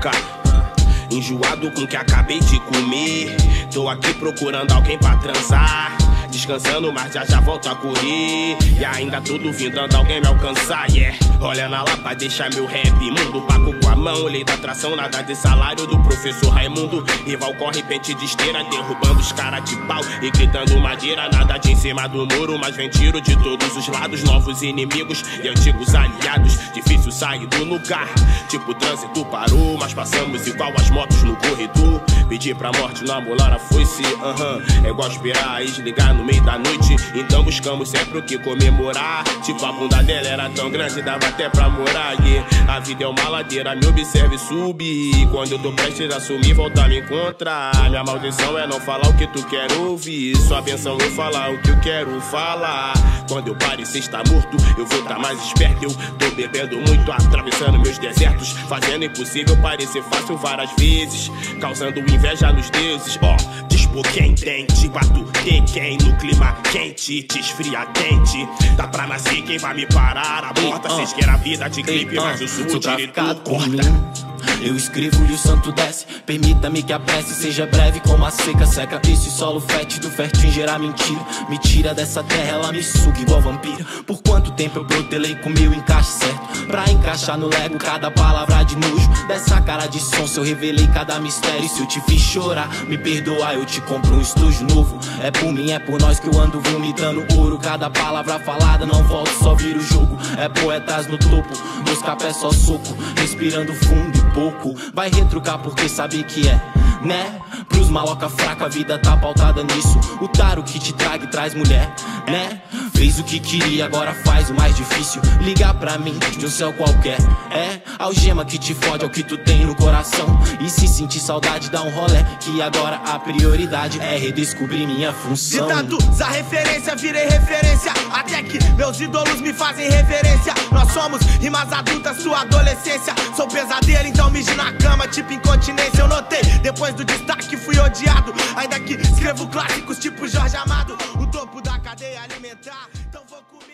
louca. Enjoado com o que acabei de comer. Tô aqui procurando alguém pra transar. Descansando, mas já já volto a correr. E ainda tudo vindo alguém me alcançar, yeah. Olha na lapa, deixa meu rap mundo. Paco com a mão, lei da atração, nada de salário do professor Raimundo. Rival corre, pente de esteira, derrubando os caras de pau. E gritando madeira, nada de em cima do muro. Mas vem tiro de todos os lados, novos inimigos e antigos aliados. Difícil sair do lugar. Tipo, trânsito parou, mas passamos igual as motos no corredor. Pedir pra morte na molara foi-se, aham. Uh -huh. É igual esperar e desligar no meio da noite. Então buscamos sempre o que comemorar. Tipo, a bunda dela era tão grande, dava até pra morar. A vida é uma ladeira, me observe subir. Quando eu tô prestes a assumir, volta a me encontrar. Minha maldição é não falar o que tu quer ouvir. Sua benção eu falar o que eu quero falar. Quando eu parecer estar morto, eu vou estar tá mais esperto. Eu tô bebendo muito, atravessando meus desertos. Fazendo impossível parecer fácil várias vezes. Causando inveja nos deuses. Ó, oh, dispor quem tem, te batuter quem no clima quente, te esfria quente. Dá pra nascer quem vai me parar. A morta, vocês querem a vida de clipe, mas eu sou o diretor. Corta. Eu escrevo e o santo desce. Permita-me que a prece seja breve como a seca seca. Esse solo fétido, fértil gerar mentira. Me tira dessa terra, ela me suga igual vampira. Por quanto tempo eu protelei com meu encaixe certo? Pra encaixar no lego cada palavra de nojo. Dessa cara de som, se eu revelei cada mistério. Se eu te fiz chorar, me perdoa, eu te compro um estúdio novo. É por mim, é por nós que eu ando vomitando ouro. Cada palavra falada não volta, só vira o jogo. É poetas no topo, meus capés só soco. Respirando fundo e pouco. Vai retrucar porque sabe que é, né? Pros maloca fraco a vida tá pautada nisso. O taro que te traga traz mulher, né? Fez o que queria, agora faz o mais difícil. Ligar pra mim de um céu qualquer. É algema que te fode, é o que tu tem no coração. E se sentir saudade, dá um rolé. Que agora a prioridade é redescobrir minha função. Ditados, a referência, virei referência. Até que meus ídolos me fazem reverência. Nós somos rimas adultas, sua adolescência. Sou pesadelo, então mije na cama, tipo incontinência. Eu notei, depois do destaque fui odiado. Ainda que escrevo clássicos tipo Jorge Amado cadeia alimentar. Então vou comer.